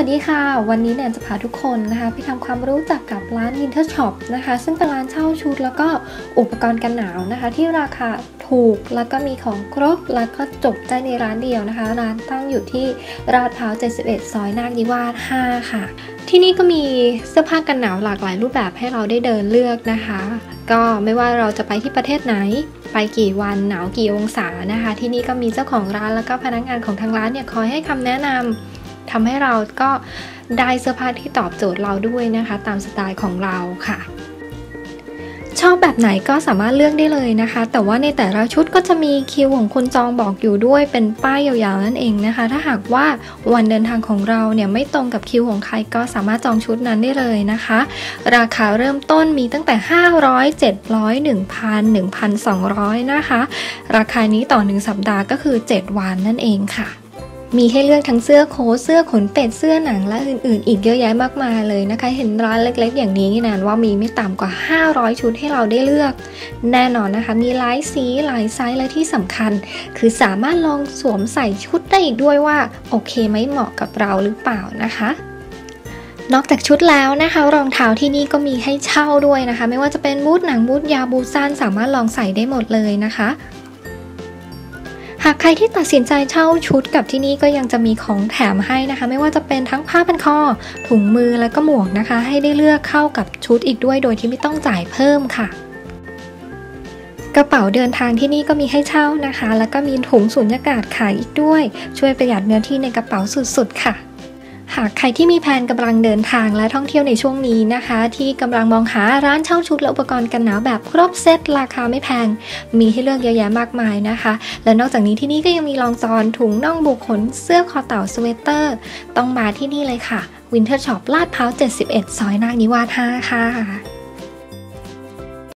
วัสดีค่ะ วันนี้เนี่ยจะพาทุกคนนะคะไปทำความรู้จักกับร้าน Winter Shop นะคะ ซึ่งเป็นร้านเช่าชุดแล้วก็อุปกรณ์กันหนาวนะคะ ที่ราคาถูกแล้วก็มีของครบแล้วก็จบได้ในร้านเดียวนะคะ ร้านตั้งอยู่ที่ราดพร้าว 71 ซอยนาคนิวาส 5 ค่ะ ที่นี่ก็มีเสื้อผ้ากันหนาวหลากหลายรูปแบบให้เราได้เดินเลือกนะคะ ก็ไม่ว่าเราจะไปที่ประเทศไหนไปกี่วันหนาวกี่องศานะคะ ที่นี่ก็มีเจ้าของร้านแล้วก็พนักงานของทางร้านเนี่ยคอยให้คำแนะนำ ทำให้เราก็ได้เสื้อผ้าที่ตอบโจทย์เราด้วยนะคะ ตามสไตล์ของเราค่ะ ชอบแบบไหนก็สามารถเลือกได้เลยนะคะ แต่ว่าในแต่ละชุดก็จะมีคิวของคนจองบอกอยู่ด้วยเป็นป้ายยาวๆนั่นเองนะคะ ถ้าหากว่าวันเดินทางของเราเนี่ยไม่ตรงกับคิวของใครก็สามารถจองชุดนั้นได้เลยนะคะ ราคาเริ่มต้นมีตั้งแต่ 500 700 1,000 1,200 นะคะ ราคานี้ต่อ 1 สัปดาห์ก็คือ 7 วันนั่นเองค่ะ มีให้เลือกทั้งเสื้อโค้ทเสื้อขนเป็ดเสื้อหนังและอื่นๆ อีกเยอะแยะมากมายเลยนะคะ เห็นร้านเล็กๆ อย่างนี้นานว่ามีไม่ต่ำกว่า 500 ชุดให้เราได้เลือก แน่นอนนะคะ มีหลายสีหลายไซส์และที่สำคัญ คือสามารถลองสวมใส่ชุดได้อีกด้วยว่า โอเคไหมเหมาะกับเราหรือเปล่านะคะนอกจากชุดแล้วนะคะรองเท้าที่นี่ก็มีให้เช่าด้วยนะคะ ไม่ว่าจะเป็นบูทหนังบูทยาวบูทสั้นสามารถลองใส่ได้หมดเลยนะคะากใครที่ตัดสินใจเช่าชุดกับที่นี่ก็ยังจะมีของแถมให้นะคะ ไม่ว่าจะเป็นทั้งผ้าพันคอ ถุงมือและก็หมวกนะคะ ให้ได้เลือกเข้ากับชุดอีกด้วยโดยที่ไม่ต้องจ่ายเพิ่มค่ะกระเป๋าเดินทางที่นี่ก็มีให้เช่านะคะ แล้วก็มีถุงสูญญากาศขายอีกด้วย ช่วยประหยัดเนื้อที่ในกระเป๋าสุดๆค่ะ หากใครที่มีแผนกำลังเดินทางและท่องเที่ยวในช่วงนี้นะคะ ที่กำลังมองหาร้านเช่าชุดและอุปกรณ์กันหนาวแบบครบเซตราคาไม่แพง มีให้เลือกเยอะแยะมากมายนะคะ และนอกจากนี้ที่นี่ก็ยังมีรองจอนถุงน่องบุกขนเสื้อคอเต่าสเวตเตอร์ ต้องมาที่นี่เลยค่ะ Winter Shop ลาดพร้าว 71 ซอยนาคนิวาส5ค่ะ